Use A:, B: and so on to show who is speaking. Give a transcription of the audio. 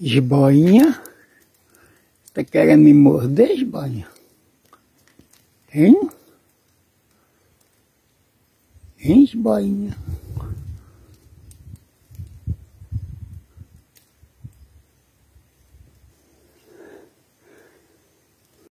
A: Esboinha. Tá querendo me morder, esboinha? Hein? Hein, esboinha?